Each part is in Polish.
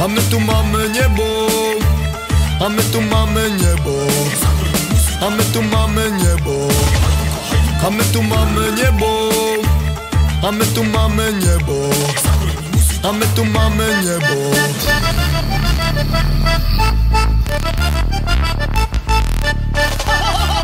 A my tu mamy niebo. A my tu mamy niebo. A my tu mamy niebo. A my tu mamy niebo. A my tu mamy niebo. A my tu mamy niebo. Oh,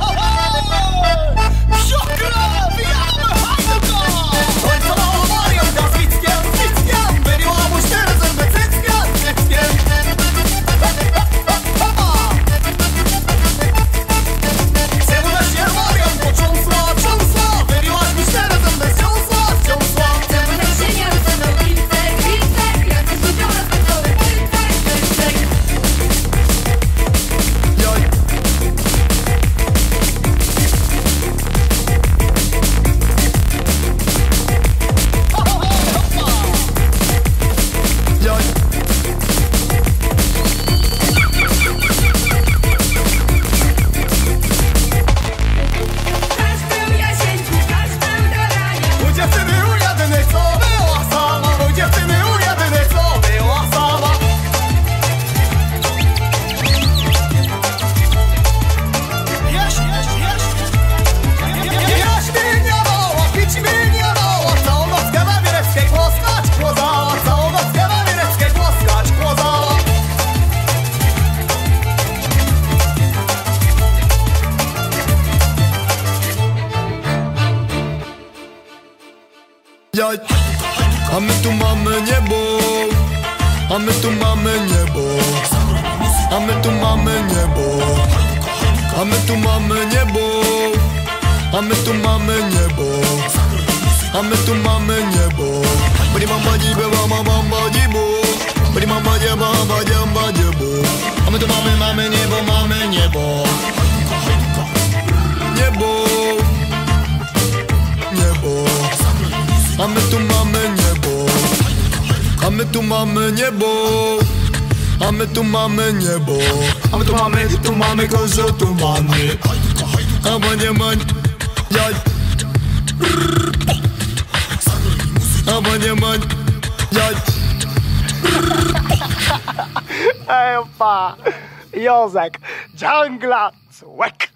A my tu mamy niebo. A my tu mamy niebo. A my tu mamy niebo. A my tu mamy niebo. A my tu mamy niebo. A my tu mamy niebo. Prima mam mama mama tu mamy niebo A my tu mamy niebo. A my tu mamy, tu mamy kozo, tu mamy A ma nie ma A ma nie ma jaj. Epa, Józek, dżungla, cłek.